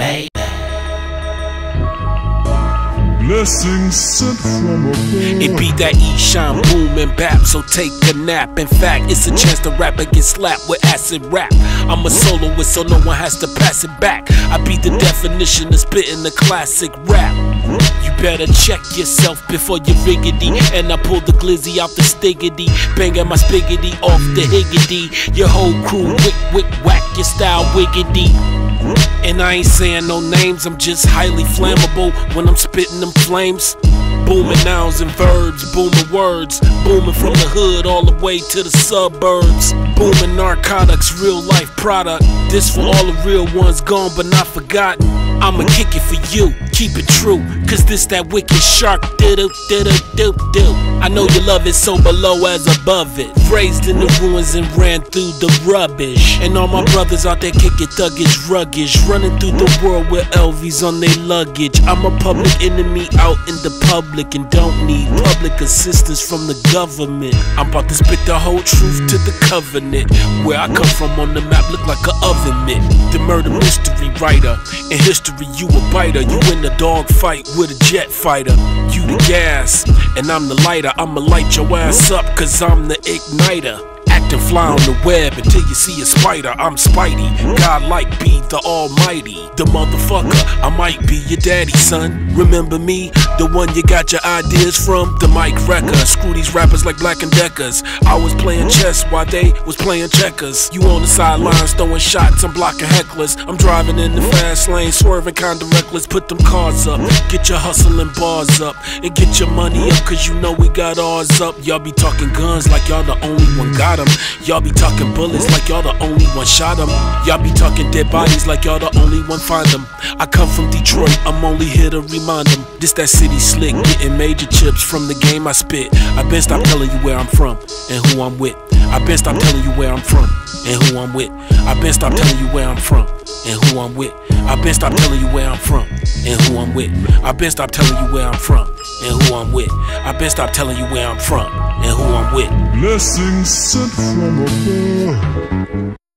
baby. Blessings sent from. It be that E shine boom and bap, so take a nap. In fact, it's a chance to rap and get slapped with acid rap. I'm a soloist, so no one has to pass it back. I be the definition of spitting the classic rap. You better check yourself before you riggedy. And I pull the glizzy out the stiggity. Banging my spiggity off the higgity. Your whole crew wick, wick, whack your style wiggity. And I ain't saying no names, I'm just highly flammable when I'm spitting them flames. Booming nouns and verbs, booming words, booming from the hood all the way to the suburbs. Booming narcotics, real life product. This for all the real ones gone but not forgotten. I'ma kick it for you, keep it true, cause this that wicked shark. Do do do do do. I know you love it so below as above it. Raised in the ruins and ran through the rubbish. And all my brothers out there kicking thuggish, ruggish, running through the world with LVs on their luggage. I'm a public enemy out in the public and don't need public assistance from the government. I'm about to spit the whole truth to the covenant. Where I come from on the map look like a oven mitt. The murder mystery writer. In history, you a biter. You in the dog fight with a jet fighter. You the gas, and I'm the lighter. I'ma light your ass up, cause I'm the igniter. Acting fly on the web until you see a spider. I'm Spidey, God like be the Almighty. The motherfucker, I might be your daddy, son. Remember me, the one you got your ideas from? The Mike Wrecker. Screw these rappers like Black and Deckers. I was playing chess while they was playing checkers. You on the sidelines throwing shots, I'm blocking hecklers. I'm driving in the fast lane, swerving kinda reckless. Put them cars up, get your hustling bars up, and get your money up, cause you know we got ours up. Y'all be talking guns like y'all the only one got 'em. Y'all be talking bullets like y'all the only one shot 'em. Y'all be talking dead bodies like y'all the only one find 'em. I come from Detroit, I'm only here to remind 'em. This that city slick, getting major chips from the game I spit. I been stop telling you where I'm from and who I'm with. I been stop telling you where I'm from and who I'm with. I been stop telling you where I'm from and who I'm with. I been stop telling you where I'm from and who I'm with. I been stop telling you where I'm from and who I'm with. I been stop telling you where I'm from and who I'm with. Blessings sent from above.